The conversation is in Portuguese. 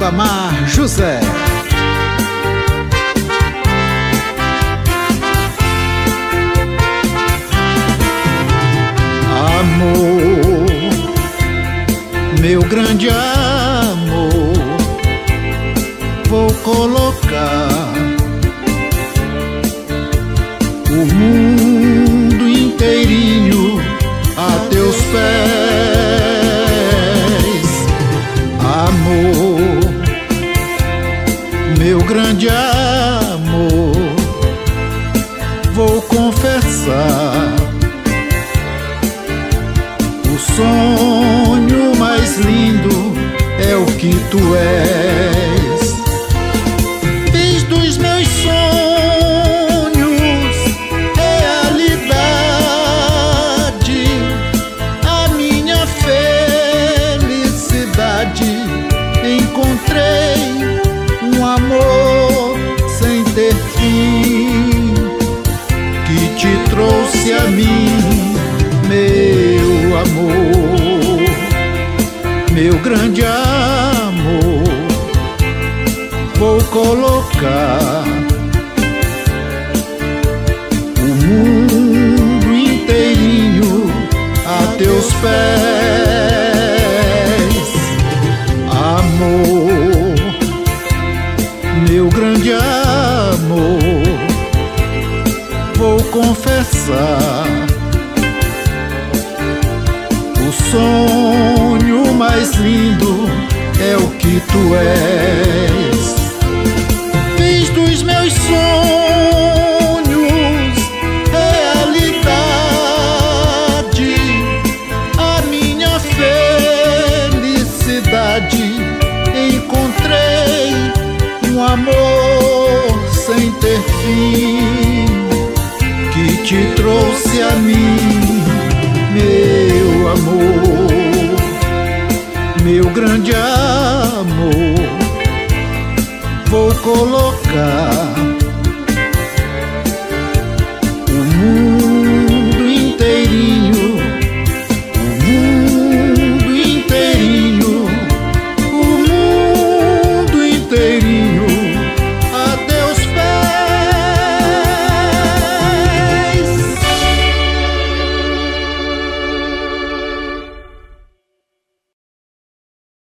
Ribamar José. Amor, meu grande amor, vou colocar o mundo grande amor, vou confessar o sonho mais lindo é o que tu és. Te trouxe a mim, meu amor, meu grande amor. Vou colocar o mundo inteirinho a teus pés, confessar o sonho mais lindo é o que tu és. Te trouxe a mim, meu amor, meu grande amor. Vou colocar